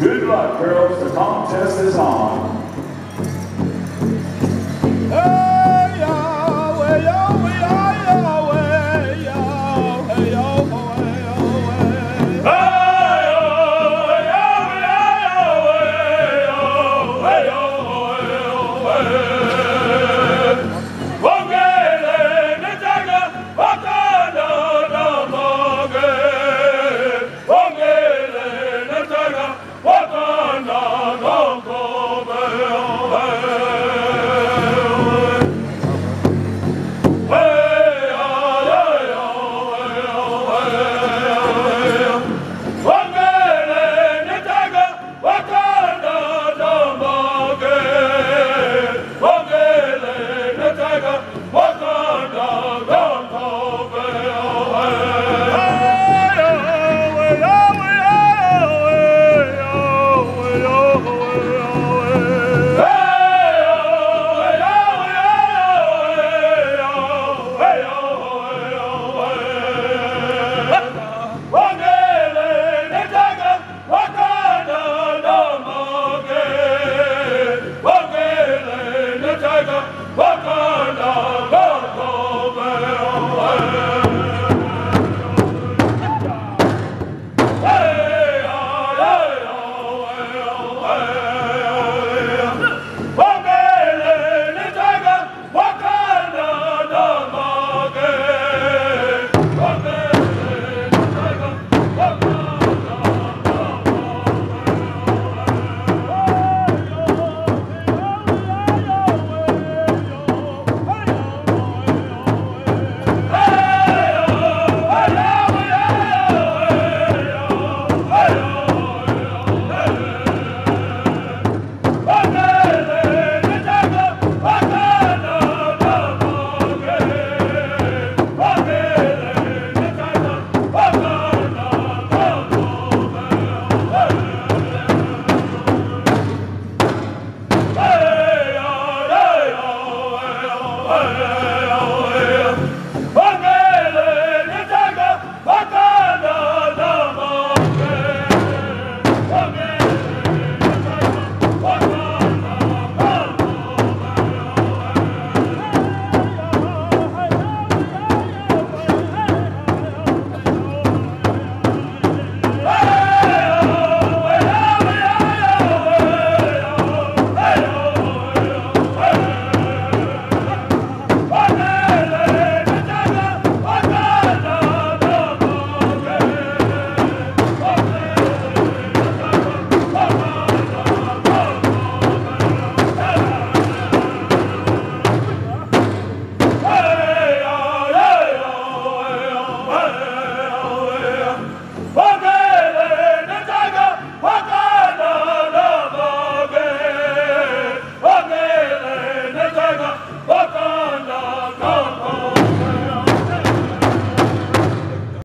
Good luck, girls. The contest is on. Amen.